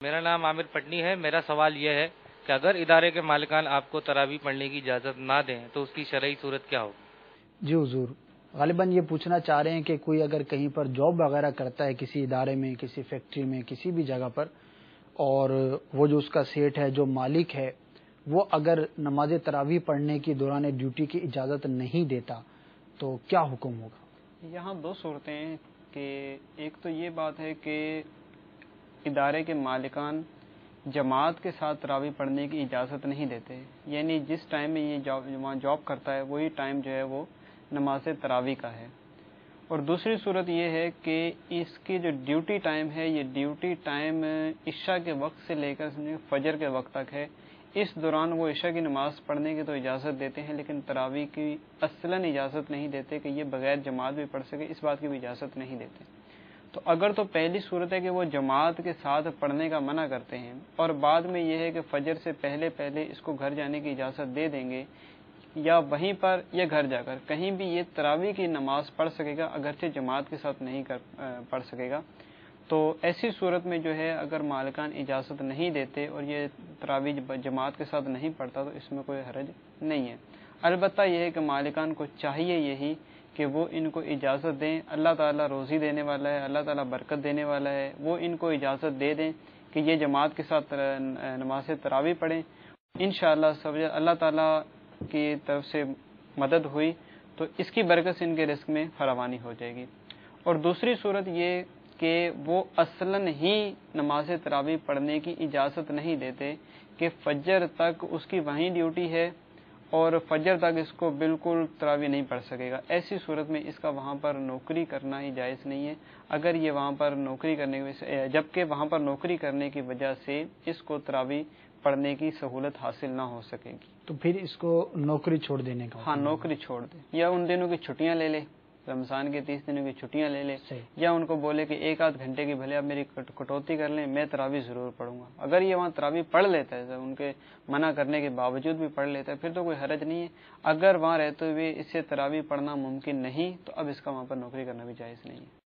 میرا نام عامر پٹنی ہے۔ میرا سوال یہ ہے کہ اگر ادارے کے مالکان آپ کو تراوی پڑھنے کی اجازت نہ دیں تو اس کی شرعی صورت کیا ہوگی؟ جی حضور غالباً یہ پوچھنا چاہ رہے ہیں کہ کوئی اگر کہیں پر جاب وغیرہ کرتا ہے کسی ادارے میں کسی فیکٹری میں کسی بھی جگہ پر اور وہ جو اس کا سیٹ ہے جو مالک ہے وہ اگر نماز تراوی پڑھنے کی دوران ڈیوٹی کی اجازت نہیں دیتا تو کیا حکم ہوگا؟ یہاں دو صورتیں ہیں کہ ایک تو یہ بات ہے کہ ادارے کے مالکان جماعت کے ساتھ تراوی پڑھنے کی اجازت نہیں دیتے۔ یعنی جس ٹائم میں یہ وہاں جاب کرتا ہے، وہی ٹائم جو ہے وہ نماز تراوی کا ہے۔ اور دوسری صورت یہ ہے کہ اس کی جو ڈیوٹی ٹائم ہے، یہ ڈیوٹی ٹائم عشاء کے وقت سے لے کر یعنی فجر کے وقت تک ہے۔ اس دوران وہ عشاء کی نماز پڑھنے کی تو اجازت دیتے ہیں، لیکن تراوی کی اصلاً اجازت نہیں دیتے کہ یہ بغیر جماعت بھی پڑھ سکے، اس بات کی بھی اجازت نہیں دیتے۔ تو اگر تو پہلی صورت ہے کہ وہ جماعت کے ساتھ پڑھنے کا منع کرتے ہیں اور بعد میں یہ ہے کہ فجر سے پہلے پہلے اس کو گھر جانے کی اجازت دے دیں گے یا وہیں پر یا گھر جا کر کہیں بھی یہ تراوی کی نماز پڑھ سکے گا، اگرچہ جماعت کے ساتھ نہیں کر پڑھ سکے گا۔ تو ایسی صورت میں جو ہے اگر مالکان اجازت نہیں دیتے اور یہ تراوی جماعت کے ساتھ نہیں پڑھتا تو اس میں کوئی حرج نہیں ہے۔ البتہ یہ ہے کہ مالکان کو چاہیے یہی کہ وہ ان کو اجازت دیں، اللہ تعالیٰ روزی دینے والا ہے، اللہ تعالیٰ برکت دینے والا ہے، وہ ان کو اجازت دے دیں کہ یہ جماعت کے ساتھ نماز تراوی پڑھیں۔ ان شاء اللہ سب اللہ تعالیٰ کی طرف سے مدد ہوئی تو اس کی برکت سے ان کے رزق میں فراوانی ہو جائے گی۔ اور دوسری صورت یہ کہ وہ اصلاً ہی نماز تراوی پڑھنے کی اجازت نہیں دیتے کہ فجر تک اس کی وہیں ڈیوٹی ہے۔ اور فجر تک اس کو بالکل تراوی نہیں پڑھ سکے گا۔ ایسی صورت میں اس کا وہاں پر نوکری کرنا ہی جائز نہیں ہے۔ اگر یہ وہاں پر نوکری کرنے کی جبکہ وہاں پر نوکری کرنے کی وجہ سے اس کو تراوی پڑھنے کی سہولت حاصل نہ ہو سکے گی۔ تو پھر اس کو نوکری چھوڑ دینے کا ہاں نوکری چھوڑ دے یا ان دنوں کی چھٹیاں لے لے رمضان کے تیس دنوں کی چھٹیاں لے لے یا ان کو بولے کہ ایک آدھ گھنٹے کی بھلے آپ میری کٹوتی کر لیں میں تراوی ضرور پڑھوں گا۔ اگر یہ وہاں تراوی پڑھ لیتا ہے ان کے منع کرنے کے باوجود بھی پڑھ لیتا ہے پھر تو کوئی حرج نہیں ہے۔ اگر وہاں رہتے ہوئے اس سے تراوی پڑھنا ممکن نہیں تو اب اس کا وہاں پر نوکری کرنا بھی جائز نہیں ہے۔